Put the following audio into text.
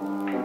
Mm-hmm.